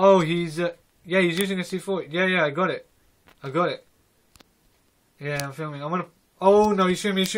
Oh, he's uh, yeah, he's using a C4. Yeah, yeah, I got it. I got it. Yeah, I'm filming. I'm gonna. Oh no, he's shooting me. He's shooting